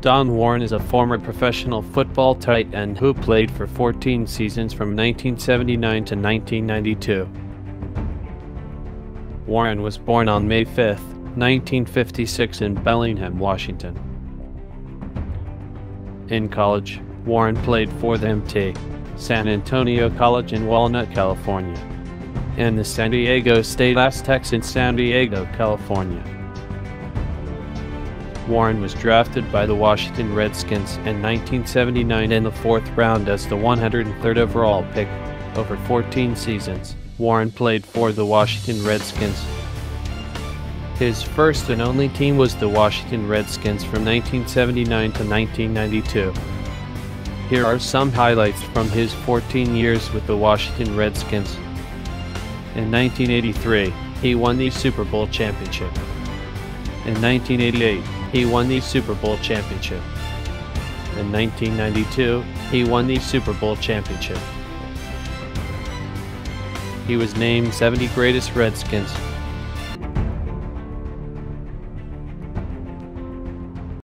Don Warren is a former professional football tight end who played for 14 seasons from 1979 to 1992. Warren was born on May 5, 1956 in Bellingham, Washington. In college, Warren played for the MT, San Antonio College in Walnut, California, and the San Diego State Aztecs in San Diego, California. Warren was drafted by the Washington Redskins in 1979 in the fourth round as the 103rd overall pick. Over 14 seasons, Warren played for the Washington Redskins. His first and only team was the Washington Redskins from 1979 to 1992. Here are some highlights from his 14 years with the Washington Redskins. In 1983, he won the Super Bowl championship. In 1988, he won the Super Bowl championship. In 1992, he won the Super Bowl championship. He was named 70 Greatest Redskins